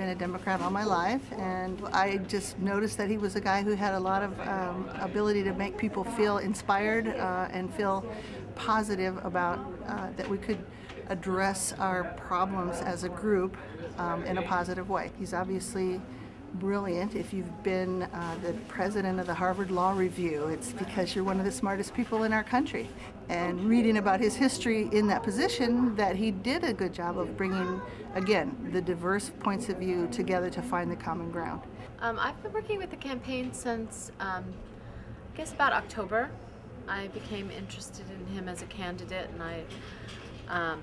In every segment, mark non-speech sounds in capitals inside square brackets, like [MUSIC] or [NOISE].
been a Democrat all my life, and I just noticed that he was a guy who had a lot of um, ability to make people feel inspired uh, and feel positive about uh, that we could address our problems as a group um, in a positive way. He's obviously brilliant. If you've been uh, the president of the Harvard Law Review, it's because you're one of the smartest people in our country. And reading about his history in that position, that he did a good job of bringing, again, the diverse points of view together to find the common ground. Um, I've been working with the campaign since, um, I guess, about October. I became interested in him as a candidate, and I um,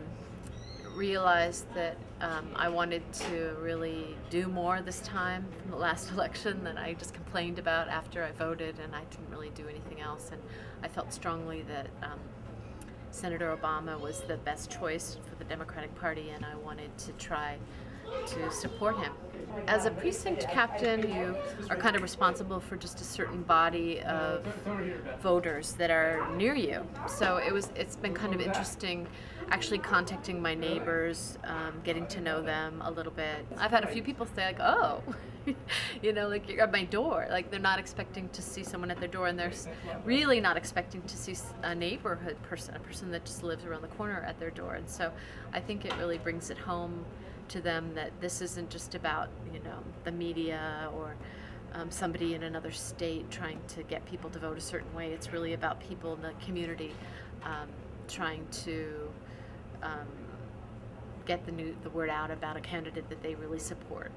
realized that um, I wanted to really do more this time from the last [LAUGHS] election that I just complained about after I voted and I didn't really do anything else. And I felt strongly that um, Senator Obama was the best choice for the Democratic Party and I wanted to try to support him. As a precinct captain, you are kind of responsible for just a certain body of voters that are near you. So it was. It's been kind of interesting, actually contacting my neighbors, um, getting to know them a little bit. I've had a few people say like, "Oh." [LAUGHS] you know, like you're at my door. Like they're not expecting to see someone at their door, and they're really not expecting to see a neighborhood person, a person that just lives around the corner at their door. And so, I think it really brings it home to them that this isn't just about you know the media or um, somebody in another state trying to get people to vote a certain way. It's really about people in the community um, trying to um, get the new the word out about a candidate that they really support.